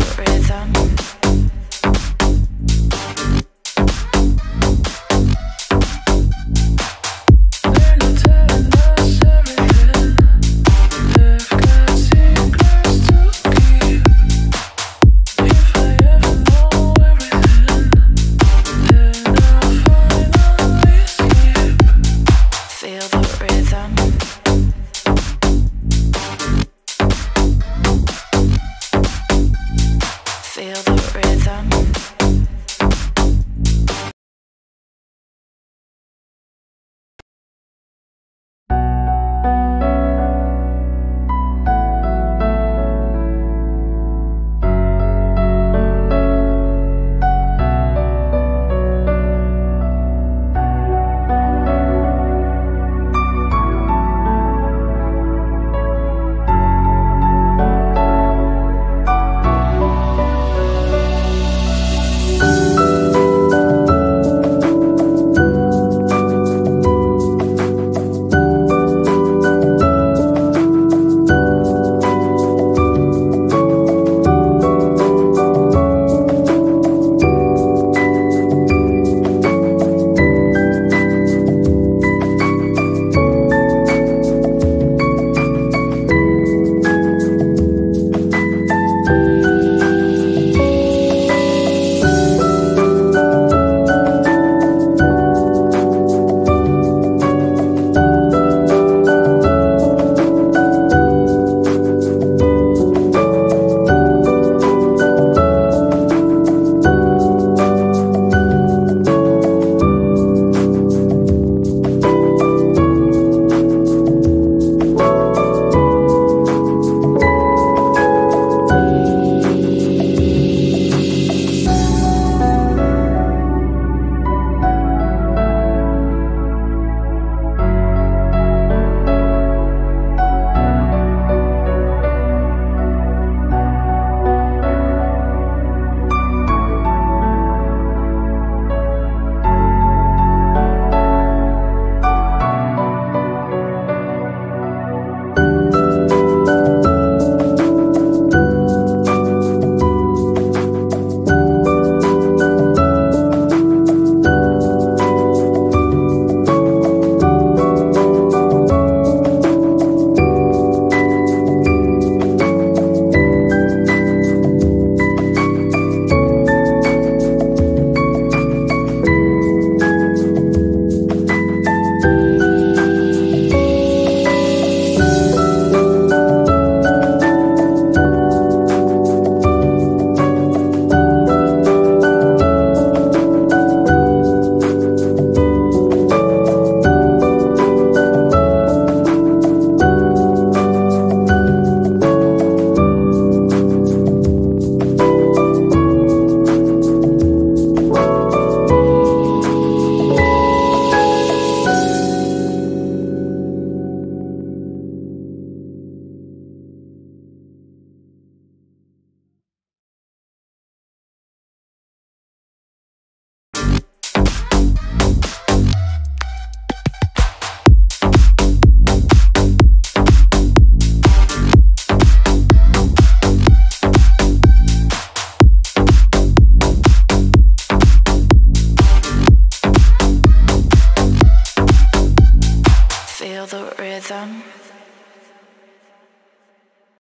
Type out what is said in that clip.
rhythm. sun.